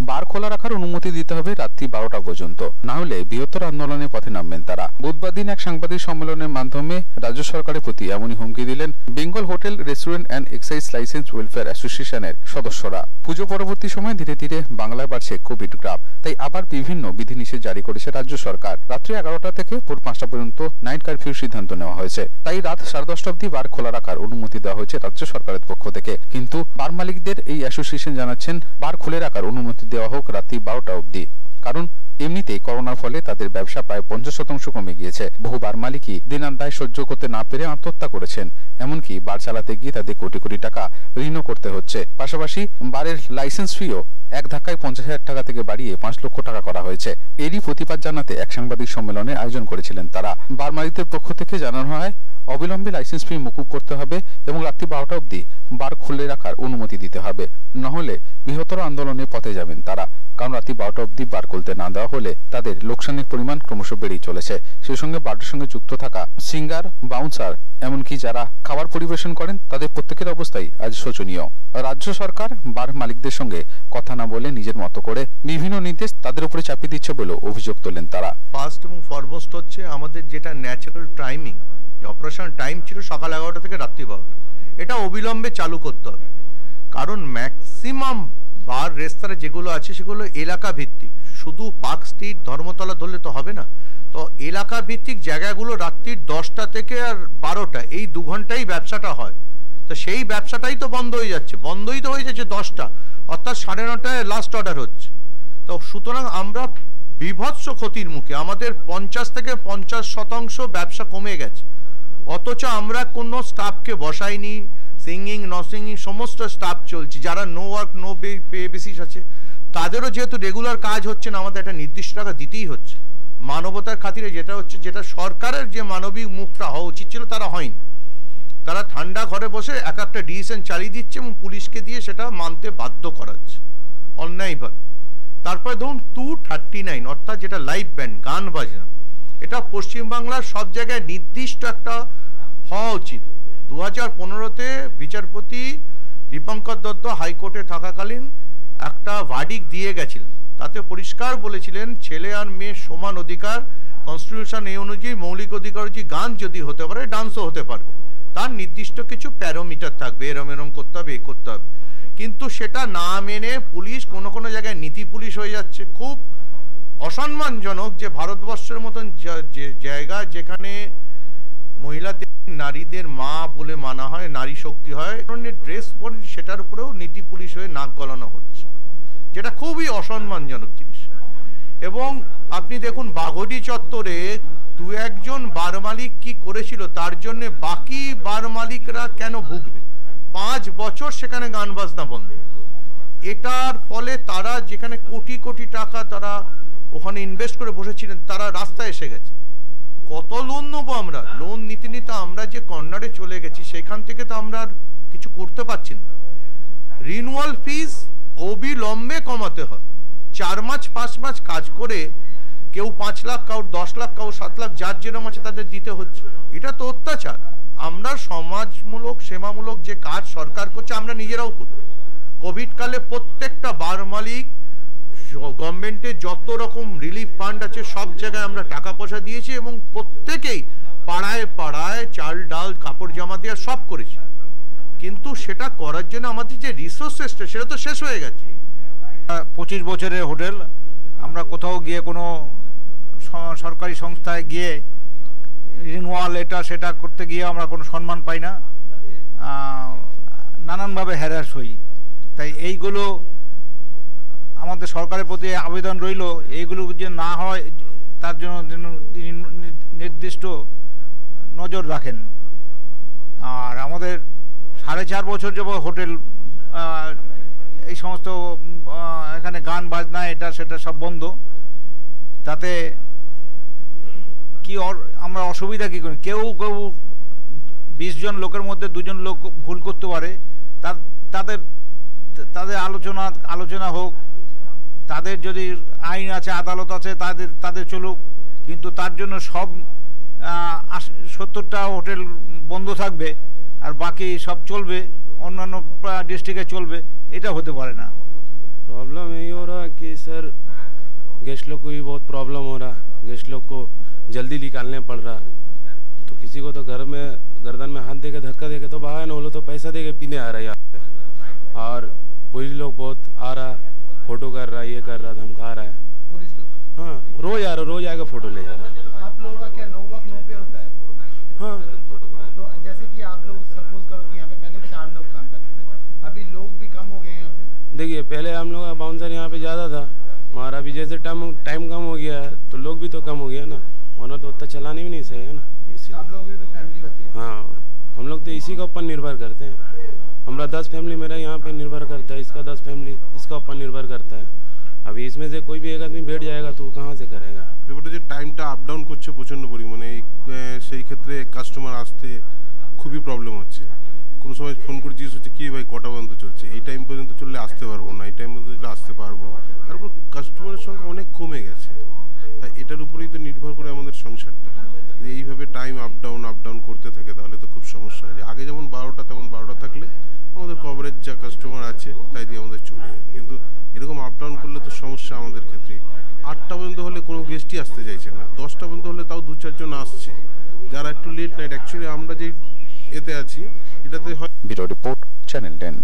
বার খোলা রাখার অনুমতি দিতে হবে রাত্রি বারোটা পর্যন্ত। না হলে বৃহত্তর আন্দোলনের পথে নামবেন তারা। বুধবার দিন এক সাংবাদিক সম্মেলনের মাধ্যমে রাজ্য সরকারের প্রতি এমনই হুমকি দিলেন Bengal hotel, restaurant and excise licence welfare অ্যাসোসিয়েশনের সদস্যরা। পুজো পরবর্তী সময়ে ধীরে ধীরে বাংলায় বাড়ছে কোভিড গ্রাফ। তাই আবার বিভিন্ন বিধিনিষেধ জারি করেছে রাজ্য সরকার। রাত্রি এগারোটা থেকে ভোর পাঁচটা পর্যন্ত নাইট কারফিউর সিদ্ধান্ত নেওয়া হয়েছে। তাই রাত সাড়ে দশটা অব্দি বার খোলা রাখার অনুমতি দেওয়া হয়েছে রাজ্য সরকারের পক্ষ থেকে। কিন্তু বার মালিকদের এই অ্যাসোসিয়েশন জানাচ্ছেন, বার খুলে রাখার অনুমতি দেওয়া হোক রাত্রি বারোটা অব্দি কারণ এমনিতেই করোনার ফলে তাদের ব্যবসা প্রায় পঞ্চাশ শতাংশ কমে গিয়েছে। বহুবার মালিকই দিনার দায় সহ্য করতে না পেরে আত্মহত্যা করেছেন। এমনকি বার চালাতে গিয়ে তাদের কোটি কোটি টাকা ঋণও করতে হচ্ছে। পাশাপাশি বারের লাইসেন্স ফিও এক ধাক্কায় পঞ্চাশ হাজার টাকা থেকে বাড়িয়ে পাঁচ লক্ষ টাকা করা হয়েছে। এরই প্রতিবাদ জানাতে এক সাংবাদিক সম্মেলনের আয়োজন করেছিলেন তারা। বার মালিকদের পক্ষ থেকে জানানো হয়, অবিলম্বে লাইসেন্স ফি মুকুব করতে হবে এবং রাত্রি বারোটা অবধি বার খুলে রাখার অনুমতি দিতে হবে। নহলে বৃহত্তর আন্দোলনের পথে যাবেন তারা। কারণ রাত্রি বারোটা অবধি বার খুলতে না দেওয়া হলে তাদের লোকসানের পরিমাণ ক্রমশ বেড়েই চলেছে। সেই সঙ্গে বারোটার সঙ্গে যুক্ত থাকা সিঙ্গার বাউন্সার এমনকি যারা খাবার পরিবেশন করেন, তাদের প্রত্যেকের অবস্থাই আজ শোচনীয়। রাজ্য সরকার বার মালিকদের সঙ্গে কথা না বলে নিজের মতো করে বিভিন্ন নির্দেশ তাদের উপরে চাপিয়ে দিচ্ছে বলে অভিযোগ তোলেন তারা। ফার্স্ট এবং ফরমোস্ট হচ্ছে আমাদের যেটা ন্যাচারাল টাইমিং অপারেশন টাইম ছিল সকাল এগারোটা থেকে রাত্রি বারোটা। এটা অবিলম্বে চালু করতে হবে। কারণ ম্যাক্সিমাম বার রেস্তোরাঁ যেগুলো আছে সেগুলো এলাকা ভিত্তিক। শুধু পার্ক স্ট্রিট, ধর্মতলা ধরলে তো হবে না। তো এলাকা ভিত্তিক জায়গাগুলো রাত্রির দশটা থেকে আর বারোটা, এই দু ঘন্টাই ব্যবসাটা হয়। তো সেই ব্যবসাটাই তো বন্ধ হয়ে যাচ্ছে। বন্ধই তো হয়ে যাচ্ছে দশটা। অর্থাৎ সাড়ে নটায় লাস্ট অর্ডার হচ্ছে। তো সুতরাং আমরা বিভৎস ক্ষতির মুখে, আমাদের পঞ্চাশ থেকে পঞ্চাশ শতাংশ ব্যবসা কমে গেছে। অথচ আমরা কোনো স্টাফকে বসাইনি সিঙ্গিং ন সিঙ্গিং সমস্ত স্টাফ চলছে। যারা no work no pay basis আছে, তাদেরও যেহেতু রেগুলার কাজ হচ্ছে না, আমাদের একটা নির্দিষ্ট টাকা দিতেই হচ্ছে। মানবতার খাতিরে যেটা হচ্ছে, যেটা সরকারের যে মানবিক মুখটা হওয়া উচিত ছিল, তারা হয়নি। তারা ঠান্ডা ঘরে বসে এক একটা ডিসিশন চালিয়ে দিচ্ছে এবং পুলিশকে দিয়ে সেটা মানতে বাধ্য করাচ্ছে অন্যায়ভাবে তারপরে ধরুন টু থার্টি নাইন অর্থাৎ যেটা লাইভ ব্যান্ড গান বাজনা, এটা পশ্চিমবাংলার সব জায়গায় নির্দিষ্ট একটা হওয়া উচিত। দু হাজার পনেরোতে বিচারপতি দীপঙ্কর দত্ত হাইকোর্টে থাকাকালীন একটা ভার্ডিক দিয়ে গেছিলেন। তাতে পরিষ্কার বলেছিলেন, ছেলে আর মেয়ে সমান অধিকার কনস্টিটিউশন এই অনুযায়ী মৌলিক অধিকার অনুযায়ী গান যদি হতে পারে ডান্সও হতে পারবে তার নির্দিষ্ট কিছু প্যারোমিটার থাকবে, এরম এরম করতে হবে, এ করতে হবে। কিন্তু সেটা না মেনে পুলিশ কোনো কোনো জায়গায় নীতি পুলিশ হয়ে যাচ্ছে। খুব অসম্মানজনক যে ভারতবর্ষের মতন যে জায়গা যেখানে মহিলাদের, নারীদের মা বলে মানা হয়, নারী শক্তি হয় ধরনের ড্রেস পরে সেটার উপরেও নীতি পুলিশ হয়ে নাক গলানো হচ্ছে। যেটা খুবই অসম্মানজনক জিনিস। এবং আপনি দেখুন বাগডি চত্বরে দু একজন বার মালিক কি করেছিল? তার জন্য বাকি বার মালিকরা কেন ভুগবে? পাঁচ বছর সেখানে গান বাজনা বন্ধ। এটার ফলে তারা যেখানে কোটি কোটি টাকা তারা ওখানে ইনভেস্ট করে বসেছিলেন, তারা রাস্তায় এসে গেছে। কত লোন নেব আমরা? লোন নিতে নিতে আমরা যে কর্নারে চলে গেছি, সেখান থেকে তো আমরা আর কিছু করতে পারছি না। রিনুয়াল ফিস অবিলম্বে কমাতে হয়। চার মাস, পাঁচ মাস কাজ করে কেউ পাঁচ লাখ কাউ দশ লাখ কাউ সাত লাখ, যার যেরকম আছে তাদের দিতে হচ্ছে। এটা তো অত্যাচার। আমরা সমাজমূলক, সেবামূলক যে কাজ সরকার করছে, আমরা নিজেরাও করি। কোভিড কালে প্রত্যেকটা বার মালিক গভর্নমেন্টের যত রকম রিলিফ ফান্ড আছে, সব জায়গায় আমরা টাকা পয়সা দিয়েছি এবং প্রত্যেকেই পাড়ায় পাড়ায় চাল, ডাল, কাপড় জামা দেওয়া সব করেছি। কিন্তু সেটা করার জন্য আমাদের যে রিসোর্সেসটা সেটা তো শেষ হয়ে গেছে। পঁচিশ বছরের হোটেল, আমরা কোথাও গিয়ে কোনো সরকারি সংস্থায় গিয়ে রিনুয়াল এটা সেটা করতে গিয়ে আমরা কোনো সম্মান পাই না। নানানভাবে হ্যারাস হই। তাই এইগুলো আমাদের সরকারের প্রতি আবেদন রইল, এইগুলো যে না হয়, তার জন্য যেন নির্দিষ্ট নজর রাখেন। আর আমাদের সাড়ে চার বছর যাব হোটেল এই সমস্ত এখানে গান বাজনা, এটা সেটা সব বন্ধ। তাতে কি আমরা অসুবিধা কী করি কেউ কেউ বিশ জন লোকের মধ্যে দুজন লোক ভুল করতে পারে তাদের তাদের আলোচনা আলোচনা হোক তাদের যদি আইন আছে আদালত আছে তাদের তাদের চলুক কিন্তু তার জন্য সব সত্তরটা হোটেল বন্ধ থাকবে আর বাকি সব চলবে অন্যান্য ডিস্ট্রিক্টে চলবে এটা হতে পারে না প্রবলেম এই ওরা सर गेस्ट लोग को भी बहुत प्रॉब्लम हो रहा गेस्ट लोग को जल्दी निकालने पड़ रहा तो किसी को तो घर में गर्दन में हाथ दे के धक्का दे के तो बाहर ना बोलो तो पैसा दे के पीने आ रहा है यहाँ पे। और पुलिस लोग बहुत आ रहा फ़ोटो कर रहा ये कर रहा धमका रहा है। हाँ रोज आ रहा रोज आके फ़ोटो ले जा रहा आप लोगों का क्या नो नो पे होता है? हाँ। तो जैसे कि आप लोग सपोज़ करो कि यहाँ पे पहले चार लोग काम करते थे अभी लोग भी कम हो गए हैं देखिए पहले हम लोग का बाउंसर यहाँ पे ज़्यादा था मगर अभी जैसे टाइम टाइम कम हो गया है तो लोग भी तो कम हो गया ना। वरना तो उतना चलाने भी नहीं सही है ना तो इसीलिए आप लोगों की तो फैमिली होती है हाँ हम लोग तो इसी के ऊपर निर्भर करते हैं हमारा दस फैमिली मेरा यहाँ पे निर्भर करता है इसका दस फैमिली इसका ऊपर निर्भर करता है अभी इसमें से कोई भी एक आदमी बैठ जाएगा तो वो कहाँ से करेगा ব্যাপারটা যে টাইমটা আপ ডাউন করছে প্রচণ্ড পরিমাণে এই আহ, সেই ক্ষেত্রে কাস্টমার আসতে খুবই প্রবলেম হচ্ছে কোনো সময় ফোন করে জিজ্ঞেস হচ্ছে কি ভাই কটা পর্যন্ত চলছে এই টাইম পর্যন্ত চললে আসতে পারবো না এই টাইম পর্যন্ত চললে আসতে পারবো তারপর কাস্টমারের সংখ্যা অনেক কমে গেছে তাই এটার উপরেই তো নির্ভর করে আমাদের সংসারটা। যে এইভাবে time up down up down করতে থাকে, তাহলে তো খুব সমস্যা হয়ে যায়। আগে যেমন বারোটা, তেমন বারোটা থাকলে আমাদের কভারেজ যা কাস্টমার আছে, তাই দিয়ে আমাদের চলে যায়। কিন্তু এরকম আপ ডাউন করলে তো সমস্যা আমাদের ক্ষেত্রে। আটটা পর্যন্ত হলে কোনো গেস্টই আসতে চাইছে না। দশটা পর্যন্ত হলে তাও দু চারজন আসছে। যারা একটু লেট নাইট অ্যাকচুয়ালি আমরা যেই এতে আছি, এটাতে হয় ব্যুরো রিপোর্ট, চ্যানেল টেন।